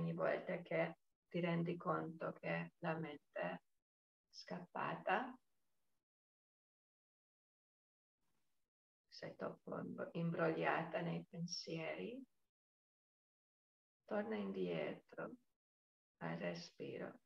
ogni volta che ti rendi conto che la mente è scappata, sei troppo imbrogliata nei pensieri, torna indietro al respiro.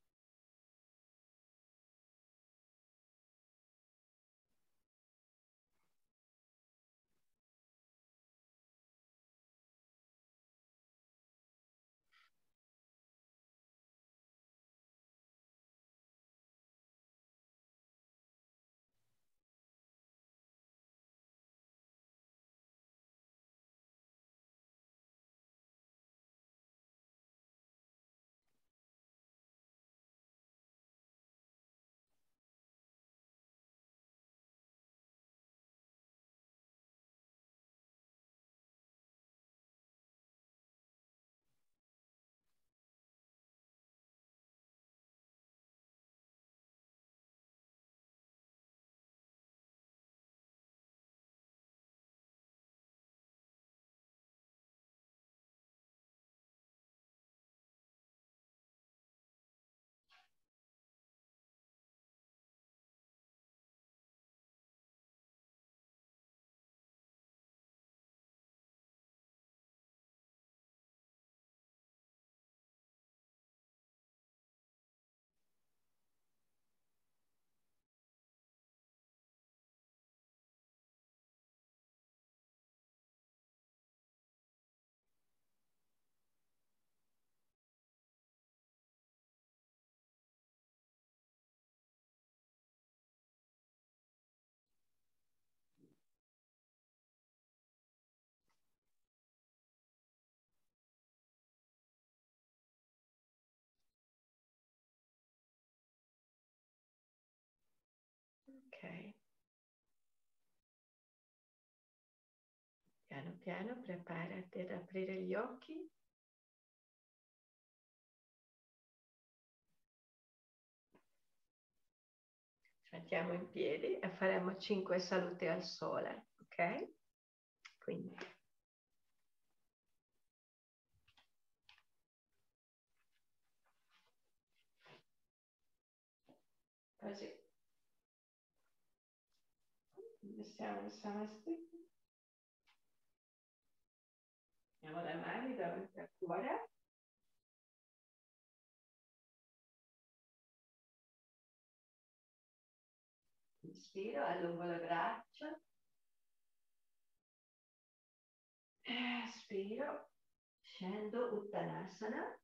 Piano piano preparati ad aprire gli occhi. Mettiamo in piedi e faremo 5 salute al sole, ok? Quindi così siamo in Samasti. Mettiamo le mani davanti al cuore. Inspiro, allungo le braccia. Espiro, scendo Uttanasana.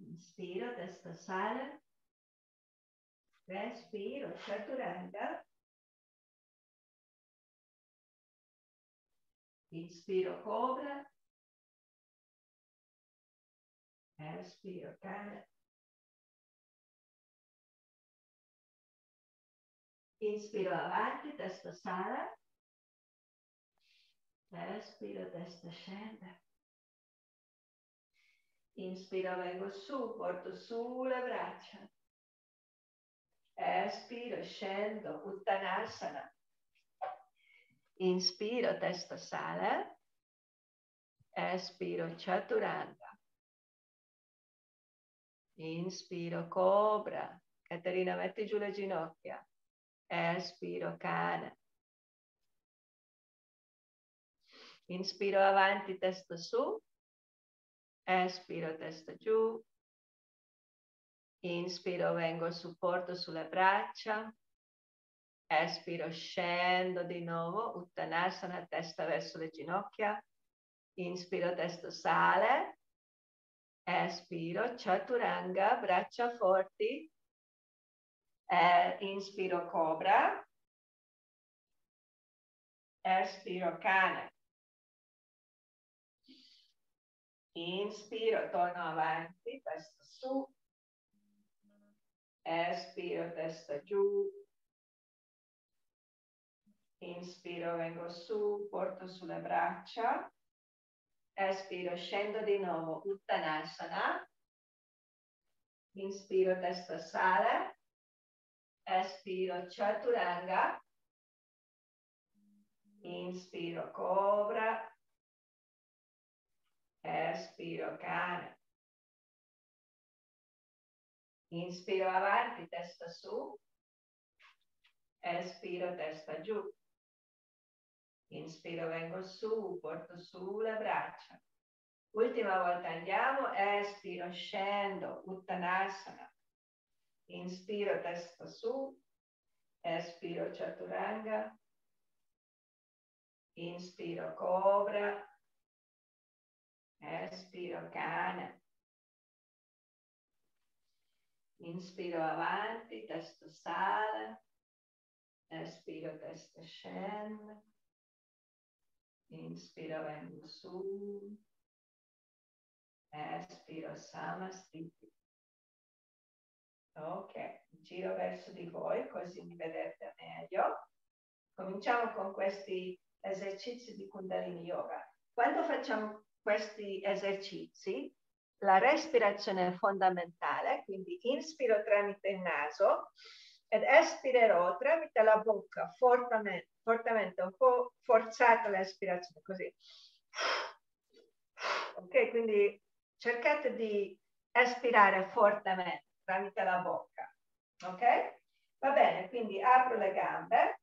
Inspiro, testa sale. Respiro, Chaturanga. Inspiro cobra. Espiro cane. Inspiro avanti, testa sale. Espiro, testa scende. Inspiro, vengo su, porto su le braccia. Espiro, scendo, Uttanasana. Inspiro, testa sale. Espiro, chaturanga. Inspiro, cobra. Caterina, metti giù le ginocchia. Espiro, cane. Inspiro avanti, testa su. Espiro, testa giù. Inspiro, vengo su, porto sulle braccia. Espiro, scendo di nuovo, Uttanasana, testa verso le ginocchia. Inspiro, testa sale. Espiro, Chaturanga, braccia forti. Eh, inspiro, cobra. Espiro, cane. Inspiro, torno avanti, testa su. Espiro, testa giù. Inspiro, vengo su, porto sulle braccia. Espiro, scendo di nuovo, Uttanasana. Inspiro, testa sale. Espiro, Chaturanga. Inspiro, cobra. espiro cane. Inspiro avanti, testa su, espiro, testa giù. Inspiro, vengo su, porto su le braccia. Ultima volta andiamo, espiro, scendo, Uttanasana. Inspiro, testa su, espiro, Chaturanga. Inspiro, cobra. Espiro, cane. Inspiro avanti, testa sale. Espiro, testa scende. Inspiro, vengo su. Espiro, samastiti. Ok, giro verso di voi così mi vedete meglio. Cominciamo con questi esercizi di Kundalini Yoga. Quando facciamo questi esercizi, la respirazione è fondamentale, quindi inspiro tramite il naso ed espirerò tramite la bocca fortemente, fortemente un po' forzata l'espirazione, così. Ok, quindi cercate di espirare fortemente tramite la bocca. Ok? Va bene, quindi apro le gambe.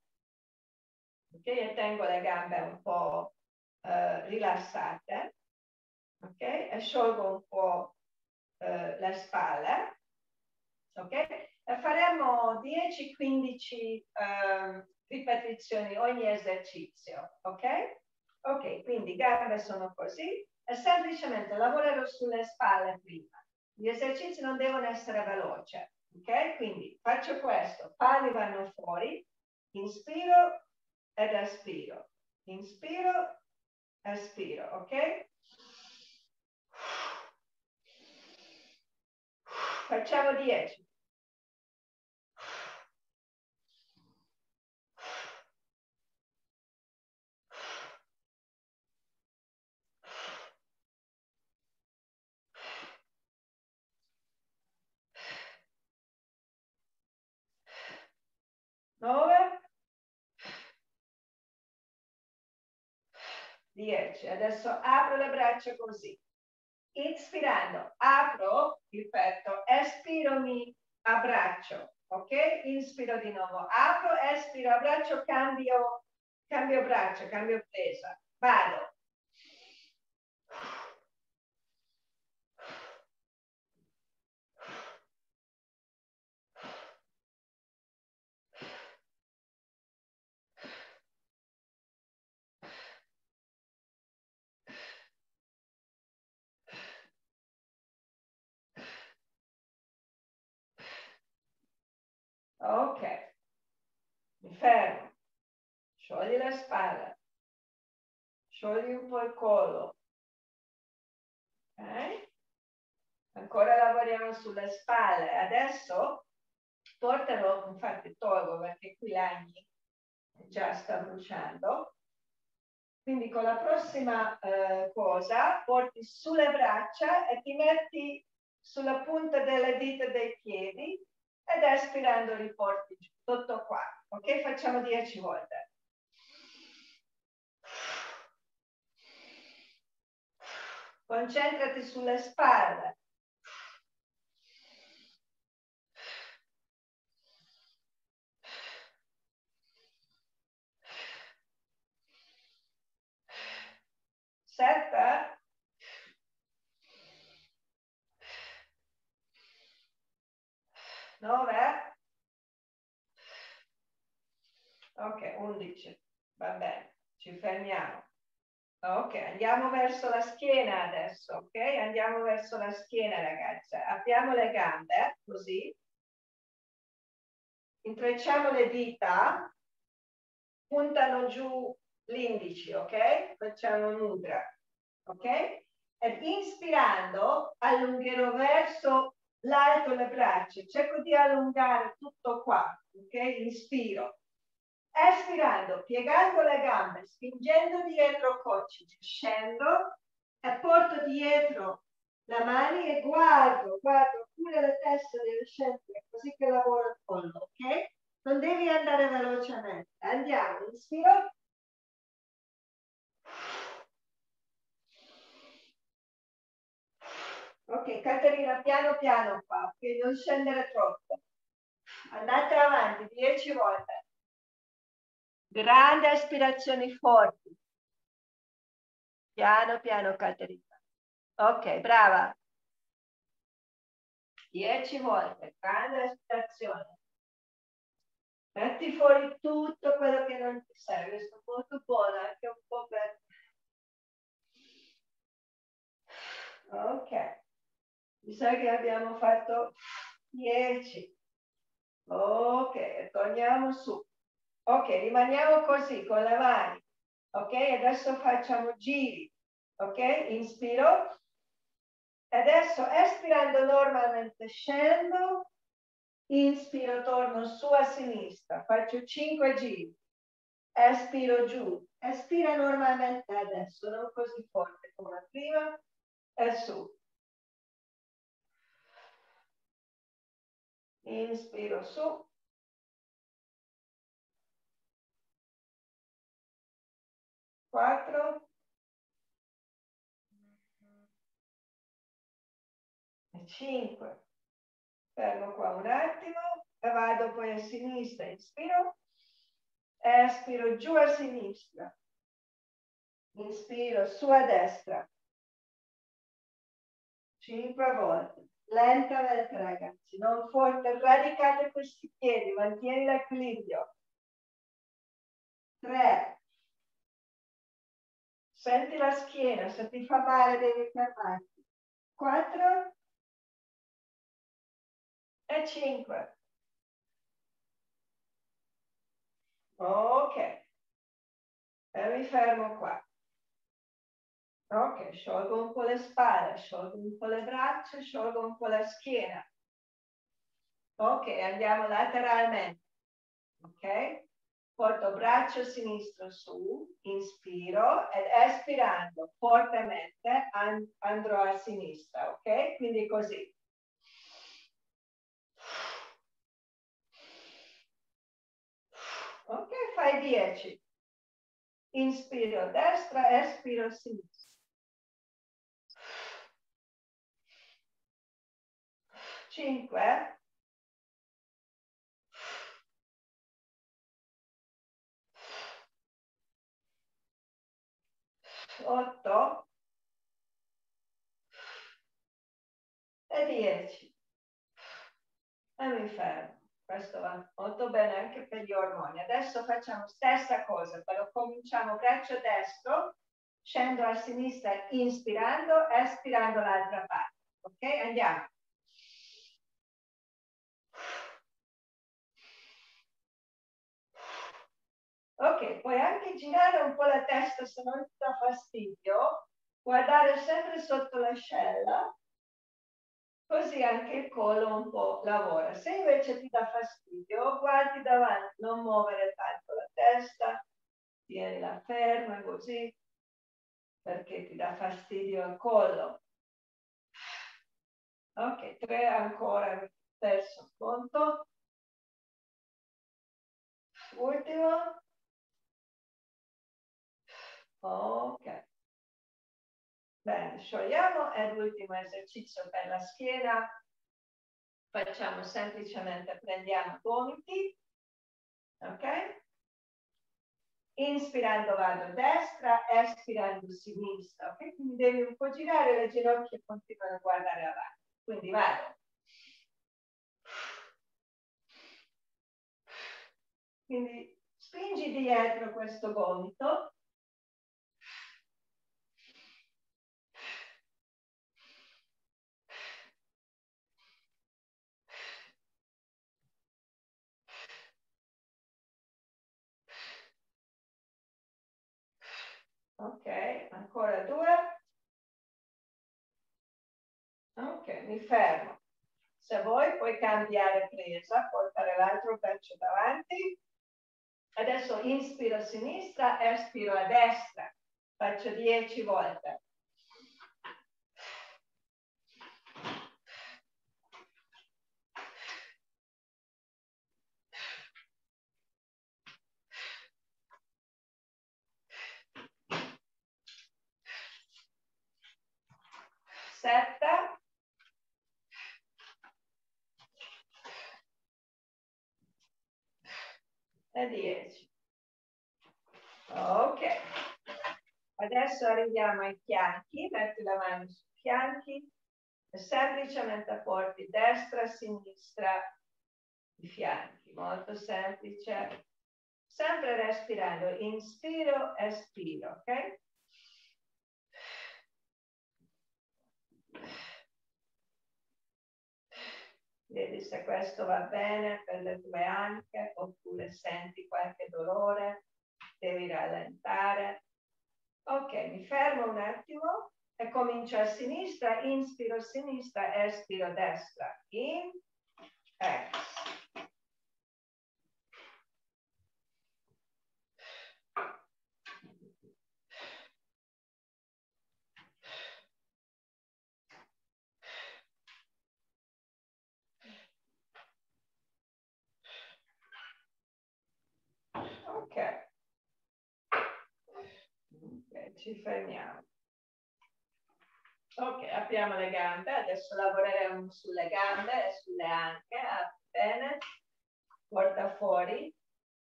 Ok, e tengo le gambe un po' eh, rilassate. Ok? E sciolgo un po' eh, le spalle. Ok? E faremo 10-15 eh, ripetizioni ogni esercizio. Ok? Ok, quindi gambe sono così e semplicemente lavorerò sulle spalle prima. Gli esercizi non devono essere veloci, ok? Quindi faccio questo, palli vanno fuori, inspiro ed espiro, inspiro, espiro, ok? Facciamo 10. 10. Adesso apro le braccia così. Inspirando, apro il petto, espiro, mi abbraccio, ok? Inspiro di nuovo, apro, espiro, abbraccio, cambio, cambio braccio, cambio presa. Vado, mi fermo, sciogli la spalla, sciogli un po' il collo. Ok? Ancora lavoriamo sulle spalle. Adesso portalo, infatti tolgo perché qui l'agni già sta bruciando. Quindi con la prossima eh, cosa porti sulle braccia e ti metti sulla punta delle dita dei piedi ed espirando riporti tutto qua. Ok? Facciamo 10 volte. Concentrati sulle spalle. Sette. Nove? Ok, 11. Va bene, ci fermiamo. Ok, andiamo verso la schiena adesso, ok? Andiamo verso la schiena, ragazze. Apriamo le gambe, così. Intrecciamo le dita, puntano giù gli indici, ok? Facciamo mudra, ok? Ed inspirando allungherò verso l'alto le braccia, cerco di allungare tutto qua, ok? Inspiro. Espirando, piegando le gambe, spingendo dietro coccige, scendo e porto dietro la mani e guardo, guardo pure la testa delle scendere, così che lavoro il collo, ok? Non devi andare velocemente. Andiamo, inspiro. Ok, Caterina, piano piano qua, ok? Non scendere troppo. Andate avanti, dieci volte. Grandi aspirazioni forti. Piano piano, Caterina. Ok, brava. Dieci volte, grande aspirazione. Metti fuori tutto quello che non ti serve. Sono molto buona, anche un po' per... Ok. Mi sa che abbiamo fatto 10. Ok, torniamo su. Ok, rimaniamo così con le mani. Ok, adesso facciamo giri. Ok, inspiro. Adesso espirando normalmente scendo. Inspiro, torno su a sinistra. Faccio 5 giri. Espiro giù. Espira normalmente adesso, non così forte come prima. E su. Inspiro su. Quattro. E cinque. Fermo qua un attimo e vado poi a sinistra. Inspiro. Espiro giù a sinistra. Inspiro su a destra. Cinque volte lentamente ragazzi, non forte, radicate questi piedi, mantieni l'equilibrio. Tre. Senti la schiena, se ti fa male devi fermarti. Quattro. E cinque. Ok. E mi fermo qua. Ok, sciolgo un po' le spalle, sciolgo un po' le braccia, sciolgo un po' la schiena. Ok, andiamo lateralmente. Ok? Porto braccio sinistro su, inspiro ed espirando fortemente andrò a sinistra. Ok? Quindi così. Ok, fai 10. Inspiro destra, espiro sinistra. 5 8 e 10 e mi fermo. Questo va molto bene anche per gli ormoni. Adesso facciamo stessa cosa però cominciamo braccio destro scendo a sinistra inspirando espirando l'altra parte. Ok? Andiamo Ok, puoi anche girare un po' la testa se non ti dà fastidio, guardare sempre sotto l'ascella, così anche il collo un po' lavora. Se invece ti dà fastidio, guardi davanti, non muovere tanto la testa, tienila ferma così, perché ti dà fastidio il collo. Ok, tre ancora, terzo conto. Ultimo. Ok. Bene, sciogliamo ed ultimo esercizio per la schiena. Facciamo semplicemente, prendiamo gomiti, ok? Inspirando vado a destra, espirando a sinistra, ok? Quindi devi un po' girare le ginocchia e continuano a guardare avanti. Quindi vado. Quindi spingi dietro questo gomito ok ancora due ok mi fermo. Se vuoi puoi cambiare presa portare l'altro braccio davanti. Adesso inspiro a sinistra espiro a destra. Faccio dieci volte. Sette, e 10. Ok. Adesso arriviamo ai fianchi, metti la mano sui fianchi e semplicemente porti destra, sinistra, i fianchi, molto semplice. Sempre respirando, inspiro, espiro, ok? Vedi se questo va bene per le tue anche oppure senti qualche dolore, devi rallentare. Ok, mi fermo un attimo e comincio a sinistra, inspiro a sinistra, espiro destra. In, ex. Ci fermiamo. Ok, apriamo le gambe, adesso lavoreremo sulle gambe e sulle anche, bene, porta fuori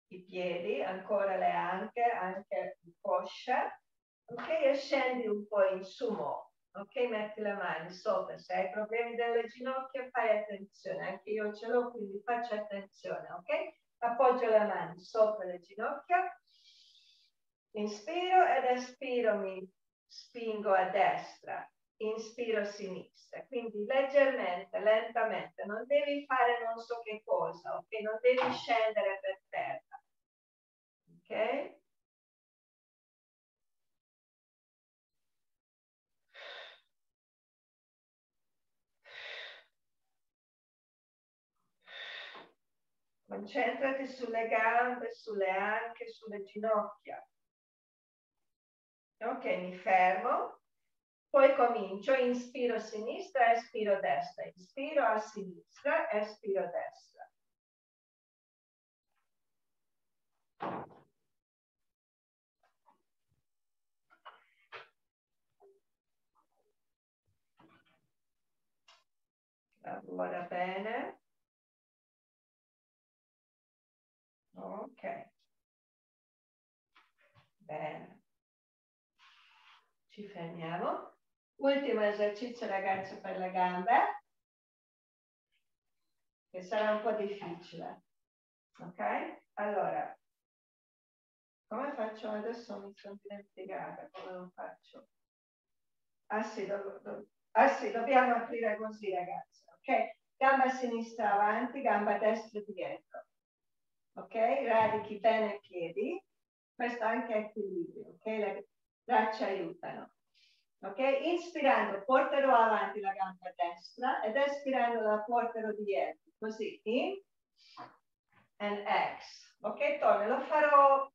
i piedi, ancora le anche, anche coscia, ok, e scendi un po' in sumo, ok, metti le mani sopra, se hai problemi delle ginocchia fai attenzione, anche io ce l'ho, quindi faccio attenzione, ok, appoggio le mani sopra le ginocchia, Inspiro ed espiro mi spingo a destra, inspiro a sinistra. Quindi leggermente, lentamente, non devi fare non so che cosa, ok? Non devi scendere per terra. Ok? Concentrati sulle gambe, sulle anche, sulle ginocchia. Ok, mi fermo, poi comincio, inspiro a sinistra, espiro a destra, inspiro a sinistra, espiro a destra. Lavora bene. Ok. Bene ci fermiamo. Ultimo esercizio ragazzi per le gambe, che sarà un po' difficile. Ok? Allora, come faccio adesso? Mi sono dimenticata come lo faccio. Ah sì, do, do, ah sì, dobbiamo aprire così ragazzi. Ok? Gamba sinistra avanti, gamba destra dietro. Ok? Radichi bene i piedi. Questo anche è equilibrio. Ok? Braccia aiutano. Ok? Inspirando porterò avanti la gamba destra ed espirando la porterò dietro. Così, in and ex. Ok? Torno, lo farò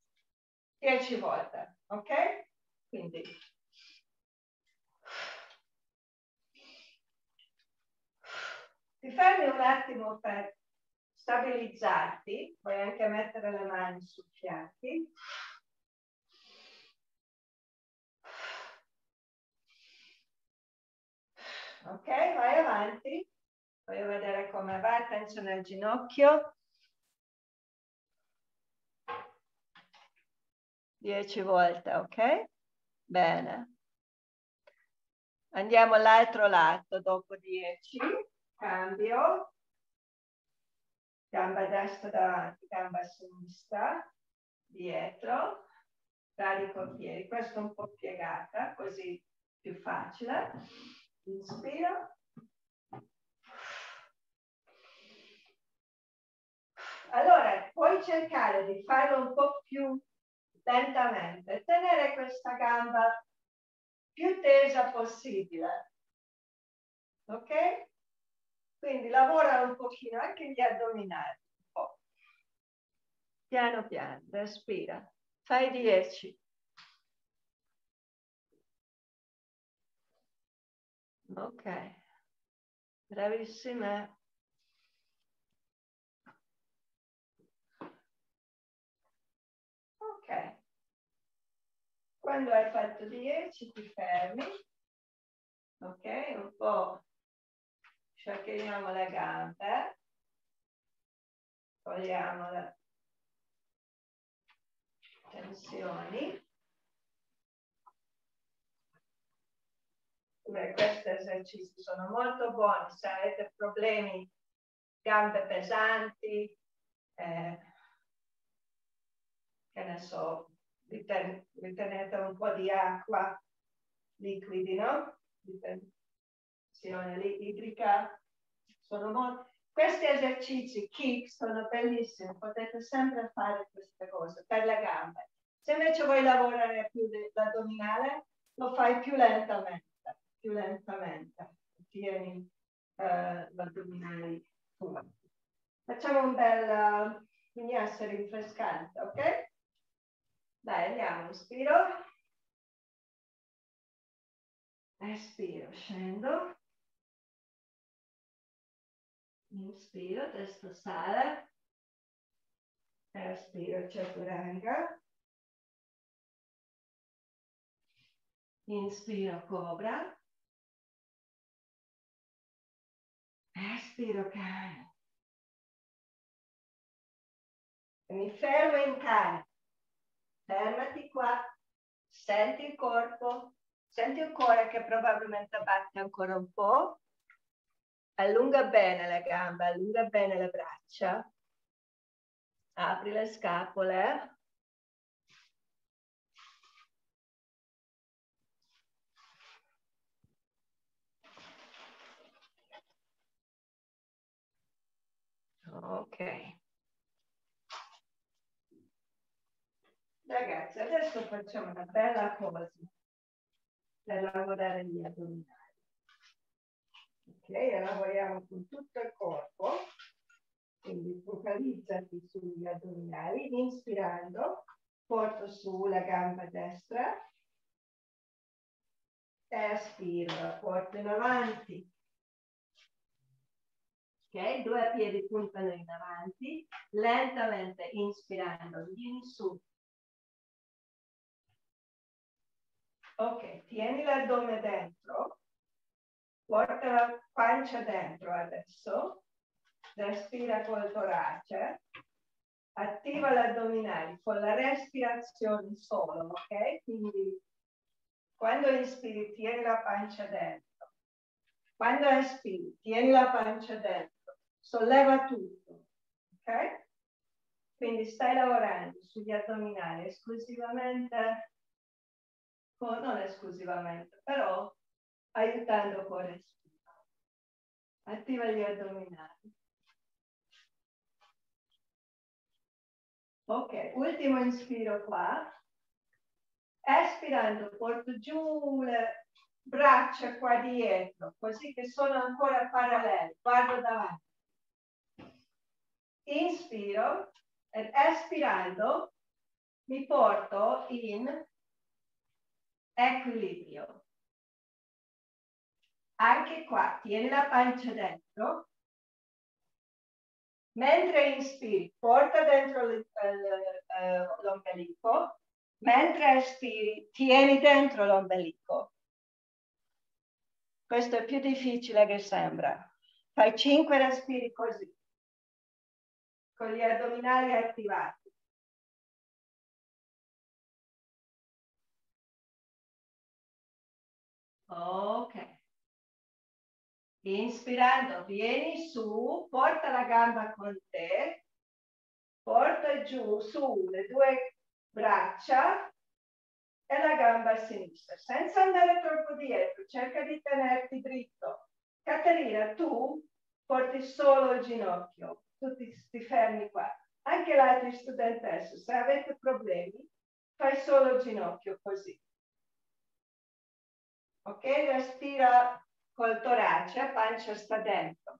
10 volte. Ok? Quindi ti fermi un attimo per stabilizzarti, puoi anche mettere le mani sui fianchi. Ok, vai avanti. Voglio vedere come va. Attenzione al ginocchio. Dieci volte, ok? Bene. Andiamo all'altro lato dopo dieci. Cambio. Gamba destra davanti, gamba sinistra, dietro. Carico piedi. Questo un po' piegata, così più facile. Inspira. Allora, puoi cercare di farlo un po' più lentamente, tenere questa gamba più tesa possibile. Ok? Quindi lavora un pochino anche gli addominali. Un po'. Piano piano, respira. Fai 10. Ok, bravissime. Ok, quando hai fatto 10 ti fermi, ok, un po' sciacchiamo le gambe, togliamo tensioni. Beh, questi esercizi sono molto buoni se avete problemi, gambe pesanti, eh, che ne so, vi, ten, vi tenete un po' di acqua liquidi, no? Di tensione idrica. Sono molto... Questi esercizi kick sono bellissimi, potete sempre fare queste cose per le gambe. Se invece vuoi lavorare più l'addominale, lo fai più lentamente, più lentamente. Tieni uh, l'addominale fuori. Facciamo un bel uh, vignassa rinfrescante, ok? Dai, andiamo, inspiro. Espiro, scendo. Inspiro, testa sale. Espiro, chaturanga. Inspiro, cobra. Espiro, cane. Mi fermo in cane. Fermati qua. Senti il corpo. Senti il cuore che probabilmente batte ancora un po'. Allunga bene le gambe, allunga bene le braccia. Apri le scapole. Ok. Ragazzi, adesso facciamo una bella cosa per lavorare gli addominali. Ok, lavoriamo con tutto il corpo, quindi focalizzati sugli addominali, inspirando, porto su la gamba destra, espiro, porto in avanti, ok, due piedi puntano in avanti, lentamente inspirando, vieni su, ok, tieni l'addome dentro, Porta la pancia dentro adesso, respira col torace, attiva gli addominali con la respirazione solo, ok? Quindi quando inspiri tieni la pancia dentro, quando espiri tieni la pancia dentro, solleva tutto, ok? Quindi stai lavorando sugli addominali esclusivamente, non esclusivamente, però aiutando con respiro. Attiva gli addominali. Ok, ultimo inspiro qua. Espirando porto giù le braccia qua dietro, così che sono ancora parallele. Guardo davanti. Inspiro ed espirando mi porto in equilibrio. Anche qua, tieni la pancia dentro. Mentre inspiri, porta dentro eh, l'ombelico. Mentre espiri, tieni dentro l'ombelico. Questo è più difficile che sembra. Fai cinque respiri così, con gli addominali attivati. Ok. Inspirando, vieni su, porta la gamba con te, porta giù, su le due braccia e la gamba a sinistra, senza andare troppo dietro, cerca di tenerti dritto. Caterina, tu porti solo il ginocchio, tu ti, fermi qua. Anche le altre studentesse, se avete problemi, fai solo il ginocchio così. Ok? Respira col torace, pancia sta dentro,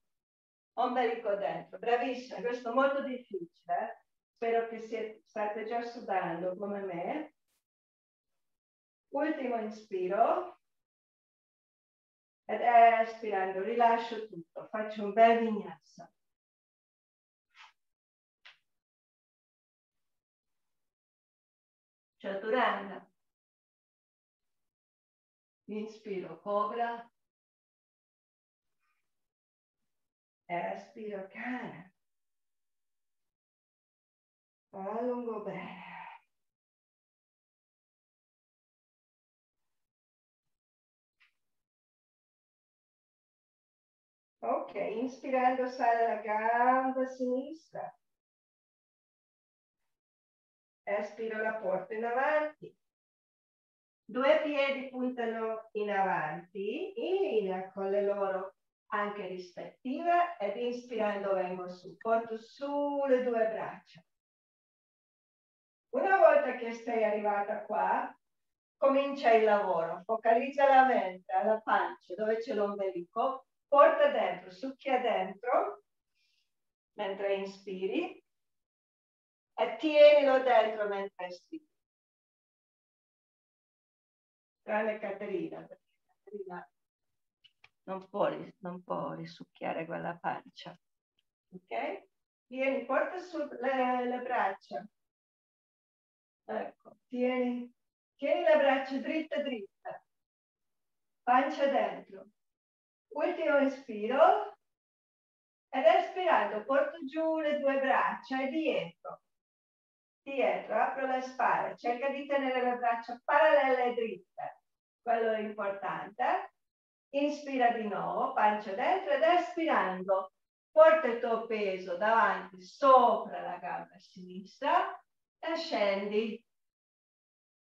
ombelico dentro. Bravissima, questo è molto difficile. Spero che siete, state già sudando come me. Ultimo inspiro. Ed espirando, rilascio tutto. Faccio un bel vignazzo. chaturanga. Inspiro cobra. Espiro cane. Allungo bene. Ok, inspirando sale la gamba sinistra. Espiro la porta in avanti. Due piedi puntano in avanti, in linea con le loro anche rispettive ed inspirando vengo su, porto su le due braccia. Una volta che sei arrivata qua, comincia il lavoro, focalizza la mente alla pancia dove c'è l'ombelico, porta dentro, succhia dentro mentre inspiri e tienilo dentro mentre espiri. Tranne Caterina, perché Caterina non può, non può risucchiare quella pancia. Ok? Tieni, porta su le, le braccia. Ecco, tieni, tieni le braccia dritte dritte. Pancia dentro. Ultimo ispiro. Ed espirando porto giù le due braccia e dietro. Dietro, apro le spalle. Cerca di tenere le braccia parallele e dritte. Quello è importante Inspira di nuovo, pancia dentro ed espirando. Porta il tuo peso davanti, sopra la gamba sinistra e scendi.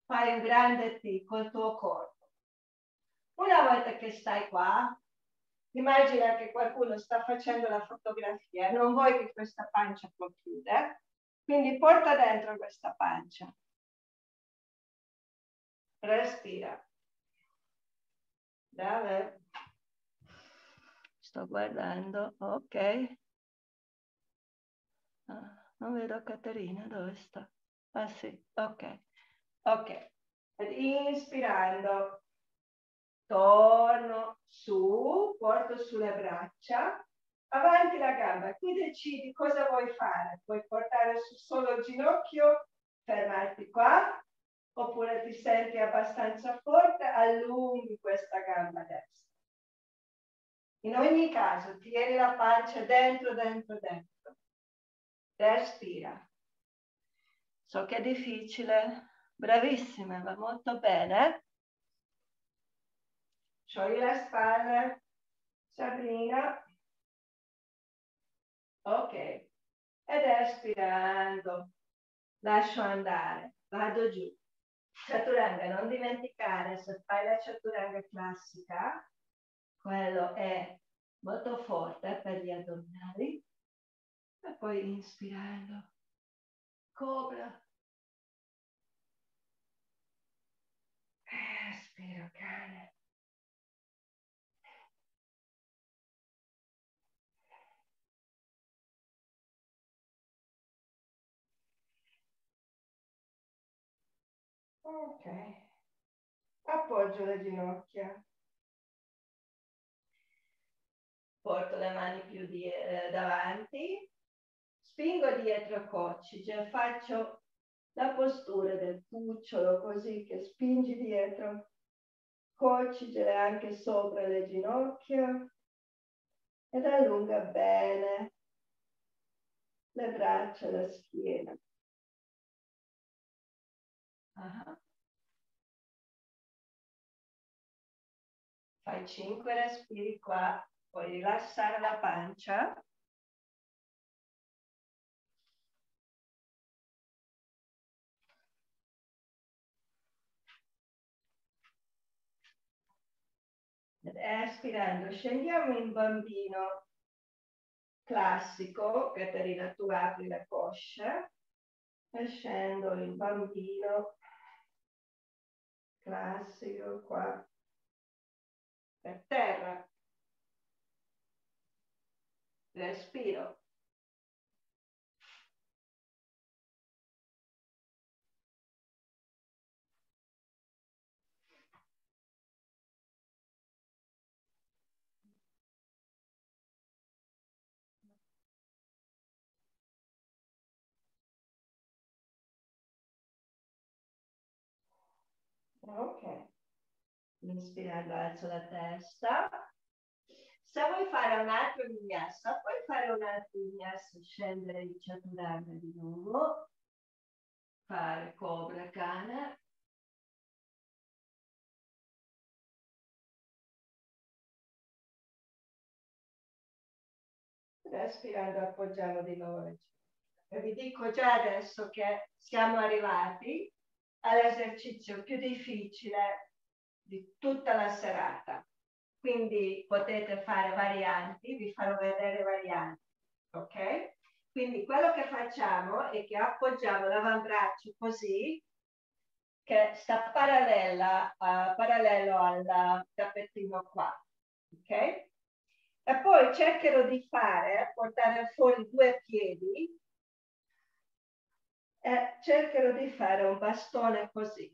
Fai un grande T col tuo corpo. Una volta che stai qua, immagina che qualcuno sta facendo la fotografia, non vuoi che questa pancia conclude, quindi porta dentro questa pancia. Respira. Dove? Sto guardando, ok. Ah, non vedo Caterina, dove sta? Ah sì, ok. Ok. Ed inspirando, torno su, porto sulle braccia, avanti la gamba. Qui decidi cosa vuoi fare. Puoi portare su solo il ginocchio, fermarti qua, oppure ti senti abbastanza forte, allunghi questa gamba destra. In ogni caso, tieni la pancia dentro, dentro, dentro. Respira. So che è difficile. Bravissima, va molto bene. Sciogli le spalle. Sabrina. Ok. Ed espirando. Lascio andare. Vado giù. Chaturanga, non dimenticare, se fai la chaturanga classica, quello è molto forte per gli addominali e poi inspirando cobra espiro cane ok. Appoggio le ginocchia. Porto le mani più di, eh, davanti, spingo dietro coccige, faccio la postura del cucciolo così che spingi dietro, coccige anche sopra le ginocchia ed allunga bene le braccia e la schiena. Fai cinque respiri qua Puoi rilassare la pancia. Espirando scendiamo in bambino classico, Caterina tu apri la coscia e scendo in bambino classico qua per terra respiro. Ok. Inspirando alzo la testa. Se vuoi fare un altro vinyasa, puoi fare un altro vinyasa, scendere in chaturanga di nuovo, fare cobra cane, Respirando appoggiamo di nuovo le. E vi dico già adesso che siamo arrivati all'esercizio più difficile di tutta la serata. Quindi potete fare varianti, vi farò vedere varianti, ok? Quindi quello che facciamo è che appoggiamo l'avambraccio così, che sta parallela, uh, parallelo al tappettino qua, ok? E poi cercherò di fare, portare fuori due piedi e cercherò di fare un bastone così.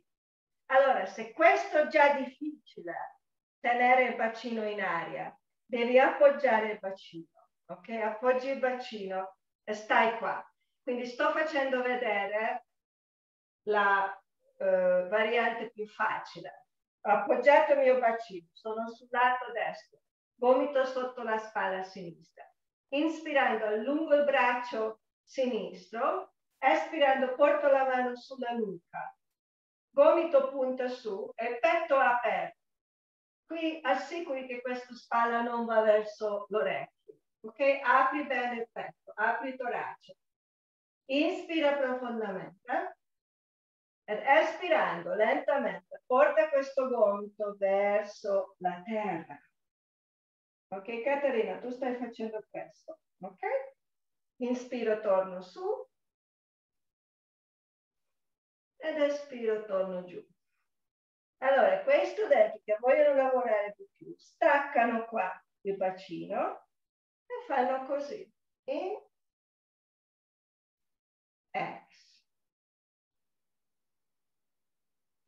Allora, se questo è già difficile, tenere il bacino in aria, devi appoggiare il bacino, ok? Appoggi il bacino e stai qua. Quindi sto facendo vedere la uh, variante più facile. Ho appoggiato il mio bacino, sono sul lato destro, gomito sotto la spalla sinistra. Inspirando allungo il braccio sinistro, espirando porto la mano sulla nuca, gomito punta su e petto aperto qui assicuri che questa spalla non va verso l'orecchio, ok? Apri bene il petto, apri il torace. Inspira profondamente ed espirando lentamente porta questo gomito verso la terra. Ok, Caterina, tu stai facendo questo, ok? Inspiro, torno su ed espiro, torno giù. Allora, quei studenti che vogliono lavorare di più staccano qua il bacino e fanno così. In, ex.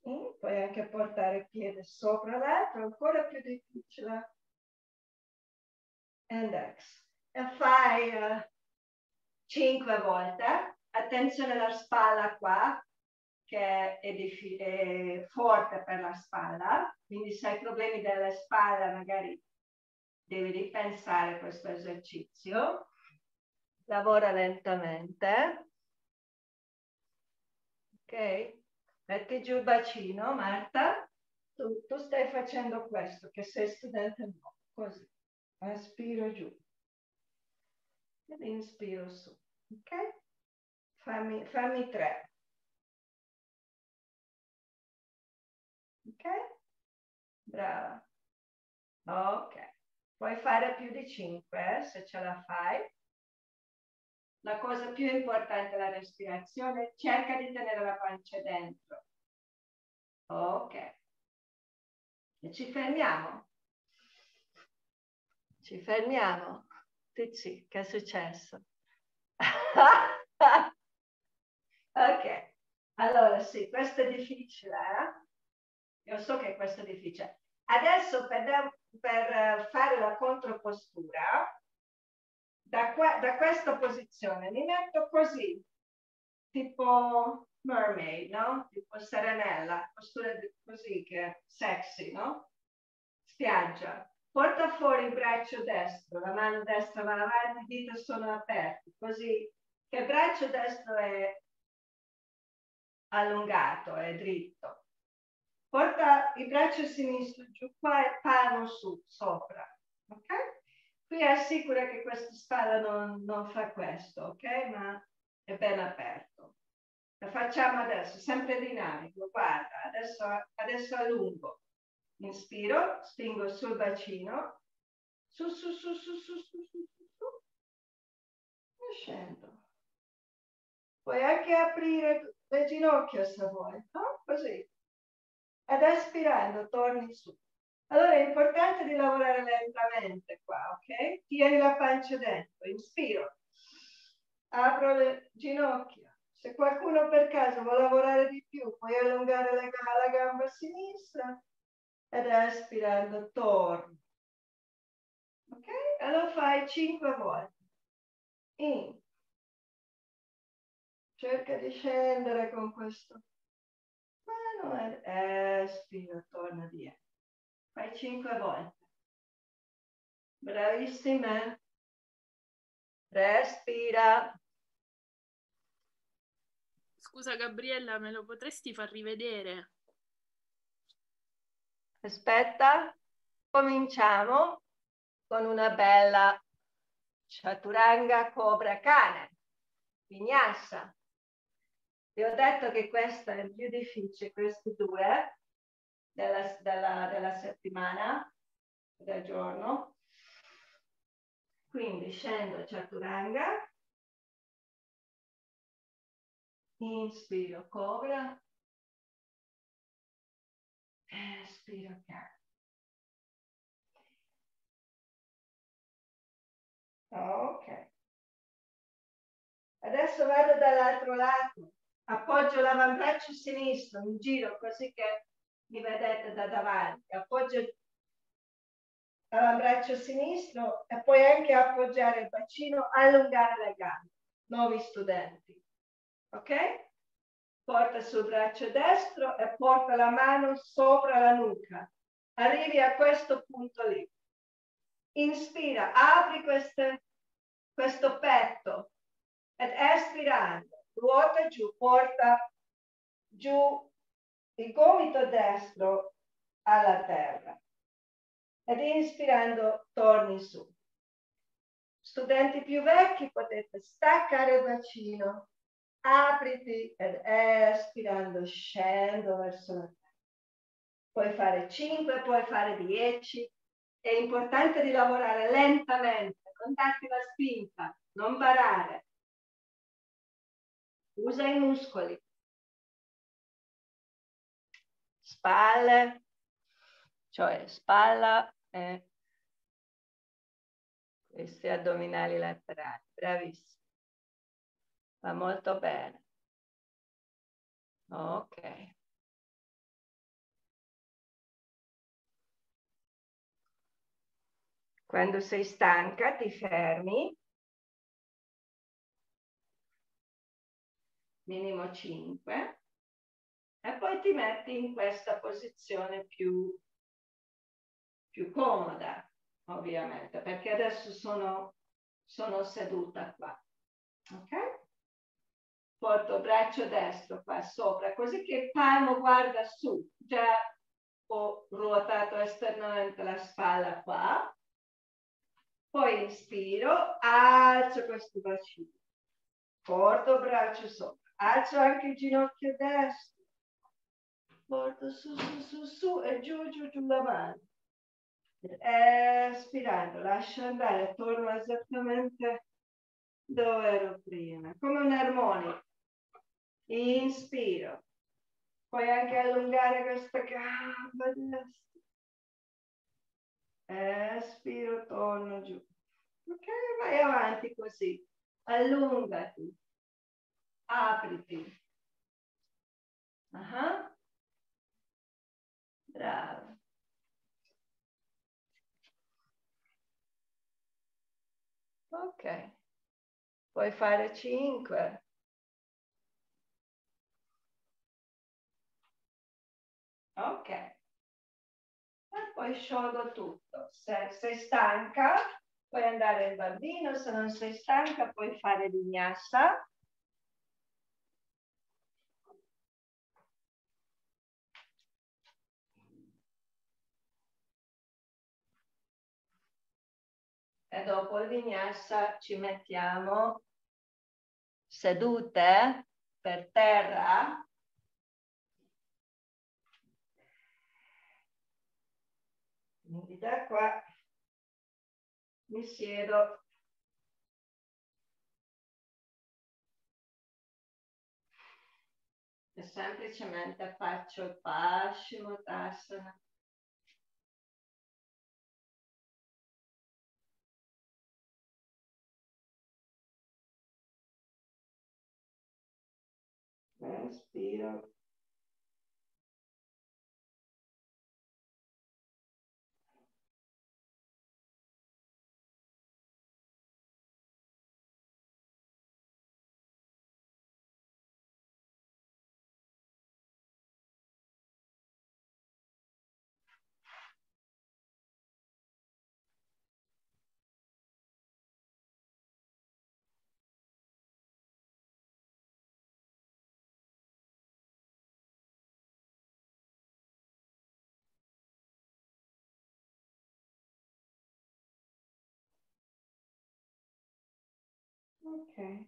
In, puoi anche portare il piede sopra l'altro, ancora più difficile. And ex. E fai uh, cinque volte. Attenzione alla spalla qua, che è, è, forte per la spalla, quindi se hai problemi della spalla magari devi ripensare questo esercizio. Lavora lentamente. Ok? Metti giù il bacino, Marta. Tu, tu stai facendo questo, che sei studente nuovo. Così. Aspiro giù. Ed inspiro su. Ok? Fammi, fammi tre. Brava. Ok. Puoi fare più di 5 eh, se ce la fai. La cosa più importante è la respirazione. Cerca di tenere la pancia dentro. Ok. E ci fermiamo. Ci fermiamo. Tizi, che è successo? ok. Allora sì, questo è difficile, eh? Io so che questo è difficile. Adesso per, per fare la contropostura, da, qua, da questa posizione mi metto così, tipo mermaid, no? Tipo serenella, postura così che sexy, no? Spiaggia. Porta fuori il braccio destro, la mano destra va avanti, dita sono aperti, così che il braccio destro è allungato, è dritto porta il braccio sinistro giù qua e palo su, sopra, ok? Qui assicura che questa spalla non, non fa questo, ok? Ma è ben aperto. La facciamo adesso, sempre dinamico, guarda, adesso, adesso allungo. Inspiro, spingo sul bacino, su, su, su, su, su, su, su, su, su, e scendo. Puoi anche aprire le ginocchia se vuoi, no? Così ed espirando torni su. Allora è importante di lavorare lentamente qua, ok? Tieni la pancia dentro, inspiro, apro le ginocchia. Se qualcuno per caso vuole lavorare di più, puoi allungare la, la gamba sinistra ed espirando torni. Ok? E lo fai cinque volte. In. Cerca di scendere con questo mano e espira, torna via. Fai cinque volte. Bravissima. Respira. Scusa Gabriella, me lo potresti far rivedere? Aspetta, cominciamo con una bella Chaturanga Cobra Cane, Vinyasa. Vi ho detto che questo è il più difficile, questi due della, della, della settimana, del giorno. Quindi scendo Chaturanga, inspiro Cobra, espiro Cane. Ok. Adesso vado dall'altro lato, appoggio l'avambraccio sinistro, mi giro così che mi vedete da davanti, appoggio l'avambraccio sinistro e poi anche appoggiare il bacino, allungare le gambe. Nuovi studenti. Ok? Porta sul braccio destro e porta la mano sopra la nuca. Arrivi a questo punto lì. Inspira, apri queste, questo petto ed espirando, ruota giù, porta giù il gomito destro alla terra ed inspirando torni su. Studenti più vecchi potete staccare il bacino, apriti ed espirando scendo verso la terra. Puoi fare 5, puoi fare 10, è importante di lavorare lentamente, non darti la spinta, non barare. Usa i muscoli. Spalle, cioè spalla e questi addominali laterali. Bravissimo. Va molto bene. Ok. Quando sei stanca ti fermi, minimo 5, e poi ti metti in questa posizione più, più comoda, ovviamente, perché adesso sono, sono seduta qua. Ok? Porto braccio destro qua sopra, così che il palmo guarda su. Già ho ruotato esternamente la spalla qua, poi inspiro, alzo questo bacino, porto braccio sopra, alzo anche il ginocchio destro, porto su, su, su, su e giù, giù, giù la mano. Espirando, lascio andare, torno esattamente dove ero prima, come un'armonica. Inspiro, puoi anche allungare questa gamba destra espiro, torno giù. Ok, vai avanti così. Allungati. Apriti. Uh -huh. Bravo. Ok. Puoi fare 5. Ok e poi sciolgo tutto. Se sei stanca, puoi andare in bambino, se non sei stanca puoi fare vinyasa. E dopo il vinyasa ci mettiamo sedute per terra Quindi da qua mi siedo e semplicemente faccio il Paschimotasana. Respiro. Ok.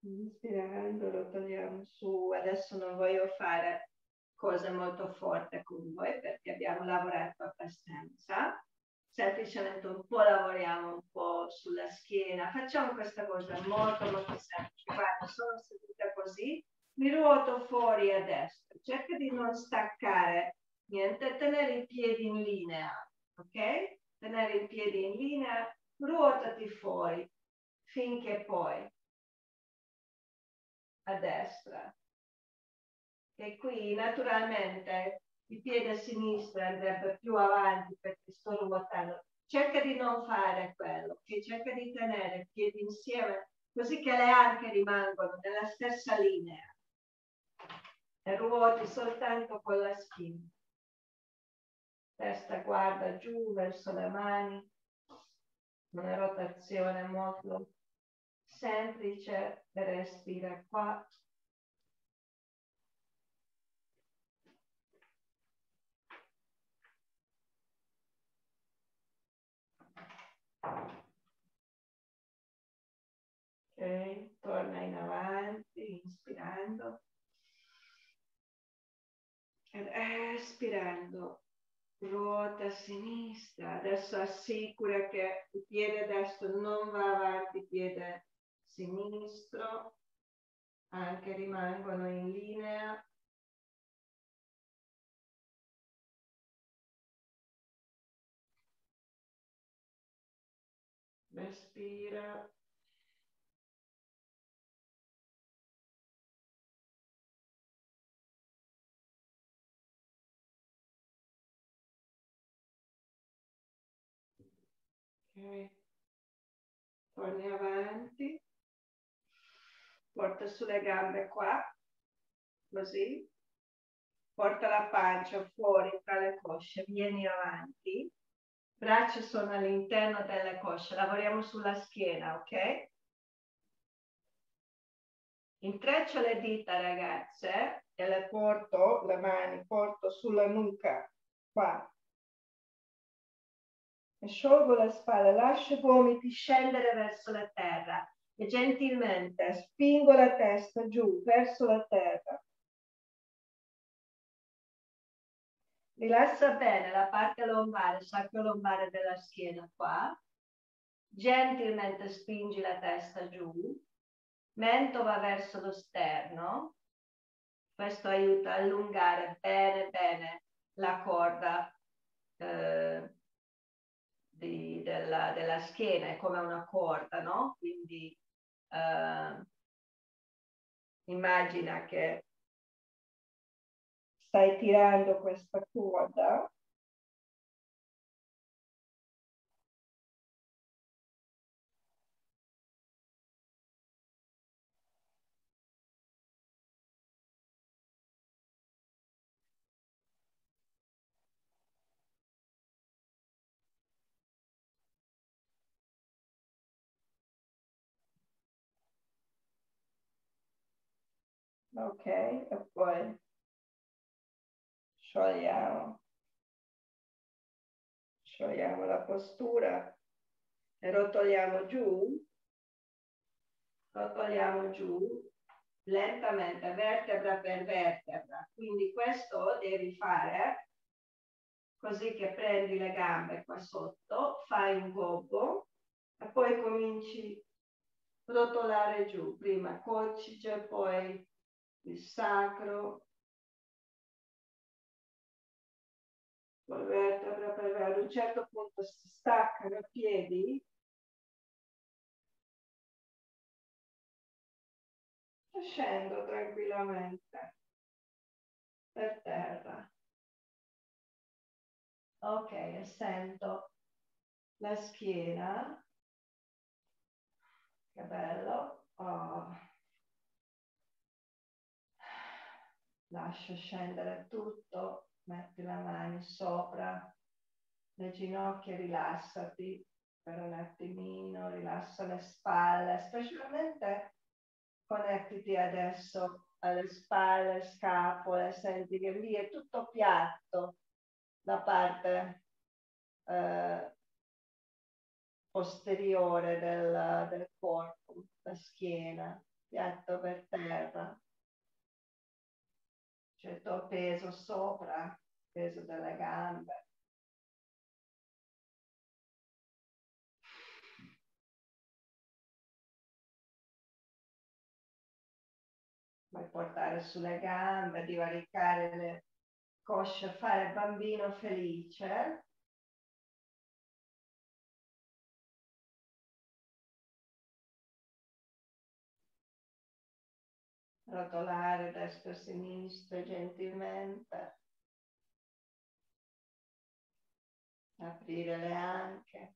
Inspirando lo togliamo su. Adesso non voglio fare cose molto forti con voi perché abbiamo lavorato abbastanza. Semplicemente un po' lavoriamo un po' sulla schiena. Facciamo questa cosa molto molto semplice. Guarda, sono seduta così, mi ruoto fuori a destra. Cerca di non staccare niente, tenere i piedi in linea, ok? Tenere i piedi in linea, ruotati fuori finché poi a destra. E qui naturalmente il piede sinistro andrebbe più avanti perché sto ruotando. Cerca di non fare quello, che cerca di tenere i piedi insieme così che le anche rimangono nella stessa linea. E ruoti soltanto con la schiena. Testa guarda giù verso le mani. Una rotazione molto semplice, respira qua. Ok, torna in avanti, inspirando. Ed espirando, ruota a sinistra. Adesso assicura che il piede destro non va avanti, piede sinistro, anche rimangono in linea. Respira. Ok. Torni avanti porta sulle gambe qua, così, porta la pancia fuori tra le cosce, vieni avanti, braccia sono all'interno delle cosce, lavoriamo sulla schiena, ok? Intreccio le dita ragazze e le porto, le mani, porto sulla nuca, qua. E sciolgo le spalle, lascio i gomiti scendere verso la terra e gentilmente spingo la testa giù verso la terra. Rilassa bene la parte lombare, sacro lombare della schiena qua. Gentilmente spingi la testa giù. Mento va verso lo sterno. Questo aiuta a allungare bene bene la corda eh, di, della, della, schiena, è come una corda, no? Quindi uh, immagina che stai tirando questa corda ok e poi sciogliamo. Sciogliamo la postura e rotoliamo giù. Rotoliamo giù lentamente vertebra per vertebra. Quindi questo devi fare così che prendi le gambe qua sotto fai un gobbo e poi cominci a rotolare giù. Prima coccige poi il sacro, la vertebra per ad un certo punto si staccano i piedi scendo tranquillamente per terra. Ok, sento la schiena. Che bello. Oh. Lascia scendere tutto, metti le mani sopra le ginocchia, rilassati per un attimino, rilassa le spalle, specialmente connettiti adesso alle spalle, scapole, senti che lì è tutto piatto la parte eh, posteriore del, del corpo, la schiena, piatto per terra. C'è il peso sopra, peso delle gambe. Puoi portare sulle gambe, divaricare le cosce, fare bambino felice. Rotolare destra e sinistra gentilmente. Aprire le anche.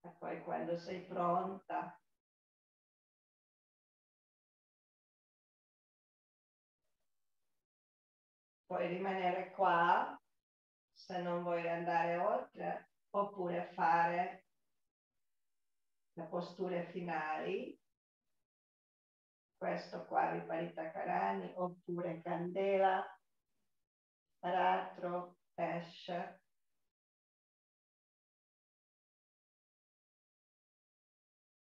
E poi quando sei pronta, puoi rimanere qua se non vuoi andare oltre oppure fare le posture finali questo qua Viparita Karani oppure Candela Aratro pesce.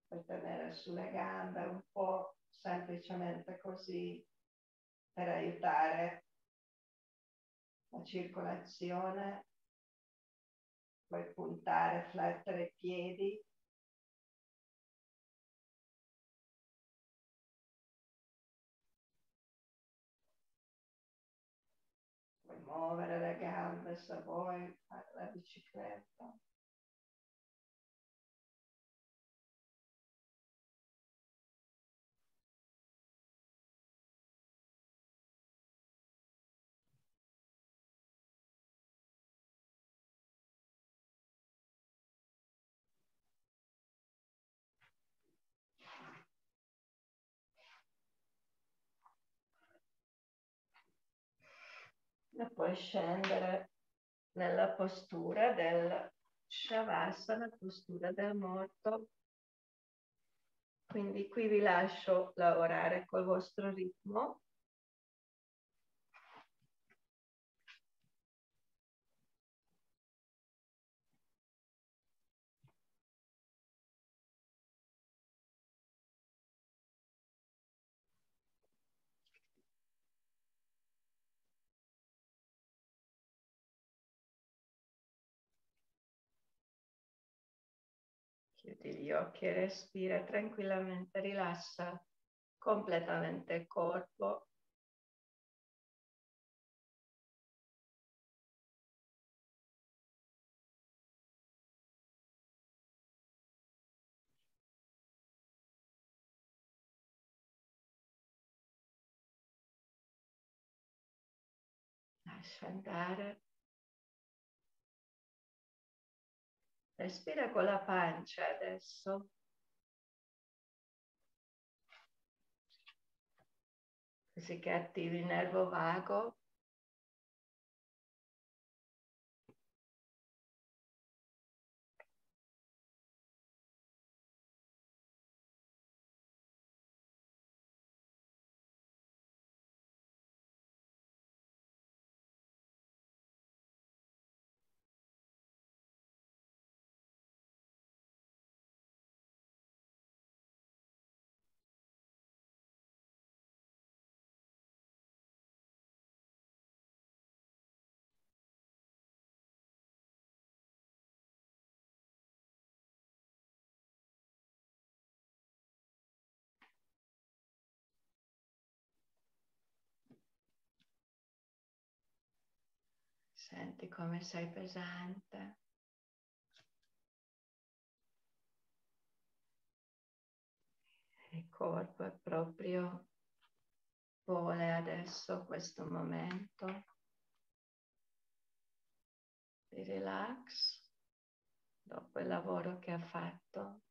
Puoi tenere sulle gambe un po' semplicemente così per aiutare la circolazione, puoi puntare, flettere i piedi. Puoi muovere le gambe se vuoi, fare la bicicletta. E poi scendere nella postura del Shavasana, postura del morto. Quindi qui vi lascio lavorare col vostro ritmo. Chiudi gli occhi e respira tranquillamente, rilassa completamente il corpo. Lascia andare. Respira con la pancia adesso. Così che attivi il nervo vago. Senti come sei pesante. Il corpo è proprio vuole adesso questo momento di relax dopo il lavoro che ha fatto.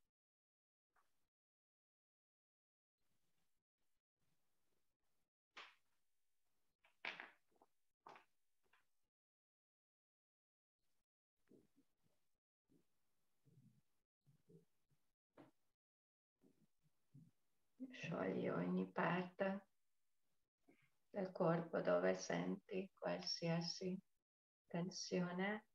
Sciogli ogni parte del corpo dove senti qualsiasi tensione.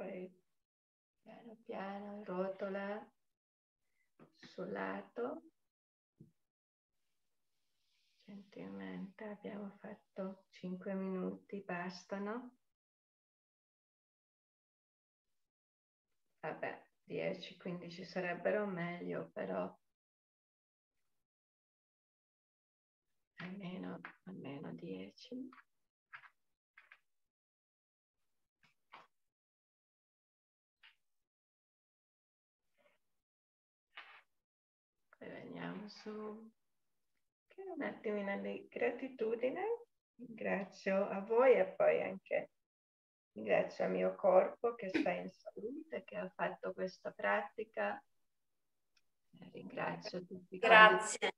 Poi piano piano rotola sul lato. Gentilmente abbiamo fatto 5 minuti, bastano. Vabbè, 10, 15 sarebbero meglio, però almeno, almeno 10. e veniamo su un attimino di gratitudine. Ringrazio a voi e poi anche ringrazio il mio corpo che sta in salute, che ha fatto questa pratica. Eh, ringrazio tutti. Grazie.